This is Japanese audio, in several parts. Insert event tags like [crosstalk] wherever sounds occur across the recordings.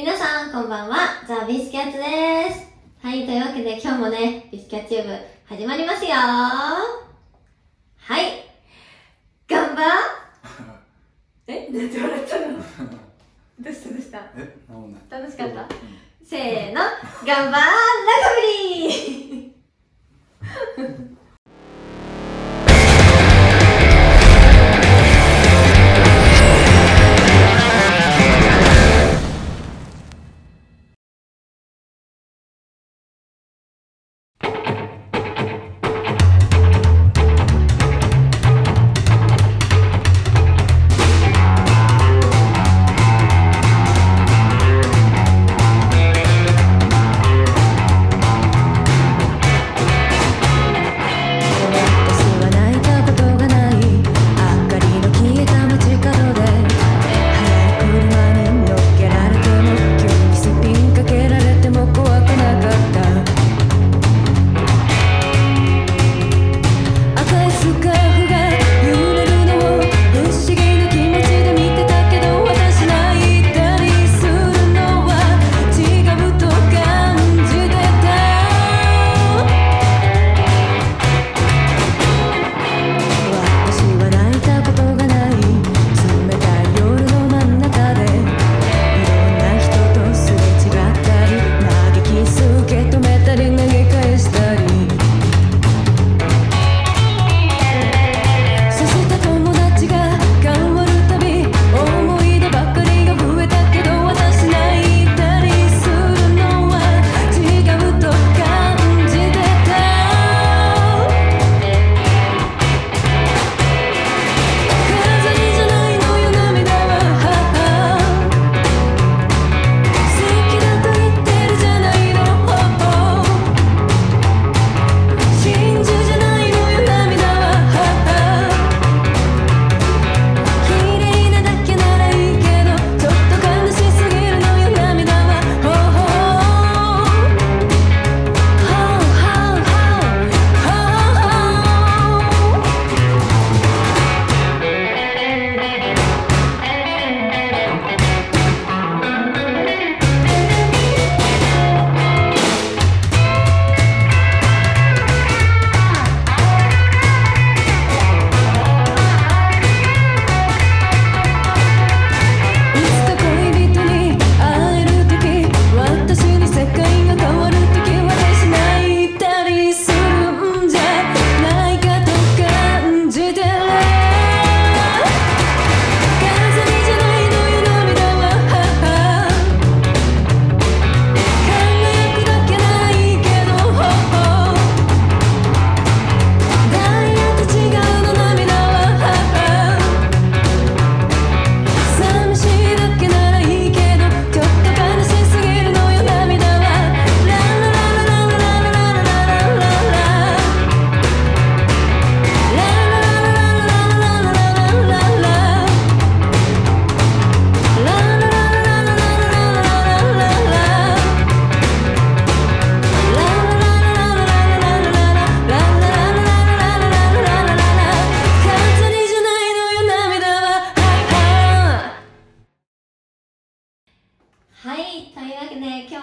皆さん、こんばんは。ザ・ビスキャッツです。はい、というわけで今日もね、ビスキャッツチューブ始まりますよはい。頑張 [laughs] えなんで笑ったの？[laughs] どうしたどうした？え。楽しかった？うんせーの、頑張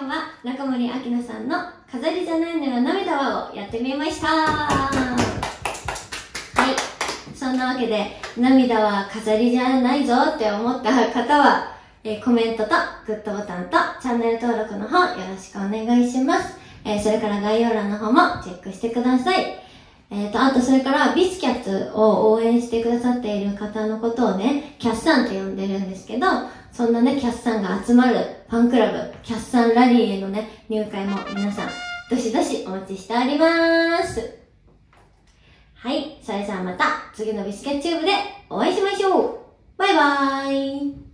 今日は中森明菜さんの飾りじゃないのよ涙はをやってみましたはい、そんなわけで涙は飾りじゃないぞって思った方は、えーコメントとグッドボタンとチャンネル登録の方よろしくお願いします。えーそれから概要欄の方もチェックしてください。えっ、と、あとそれからビスキャッツを応援してくださっている方のことをね、キャッサンと呼んでるんですけど、そんなね、キャスさんが集まるファンクラブ、キャスさんラリーへのね、入会も皆さん、どしどしお待ちしておりまーす。はい、それじゃあまた次のビスケッチューブでお会いしましょうバイバーイ